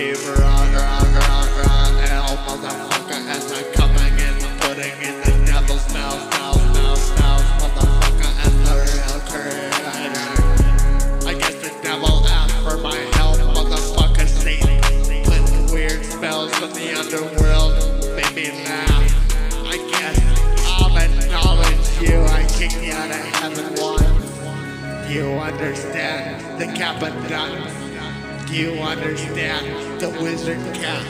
Rock, hell, motherfucker, as I'm coming in, putting in the devil's mouth, mouth, mouth, mouth, motherfucker, real. I guess the devil asked for my help, motherfucker, Satan. Put weird spells from the underworld, made me laugh. I guess I'll acknowledge you, I kick you out of heaven once. You understand the Cappadonna? Do you understand the wizard cap?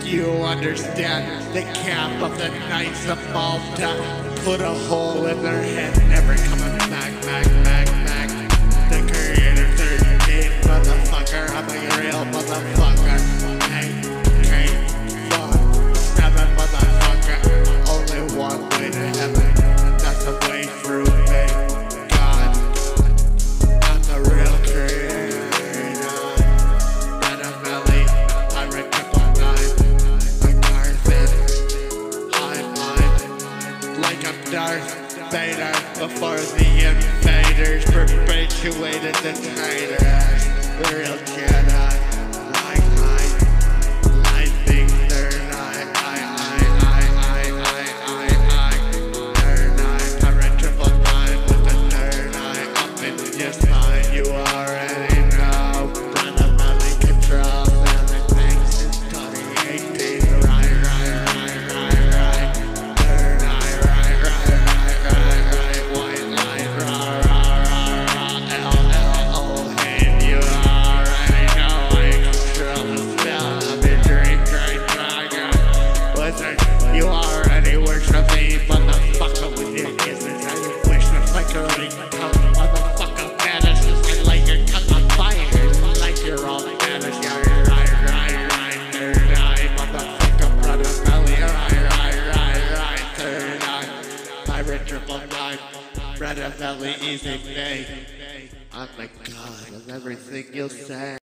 Do you understand the cap of the Knights of Malta? Put a hole in their head, never coming back, back, back. Vader before the invaders perpetuated the traitors. Brother belly, easy day. I'm the god of everything you say.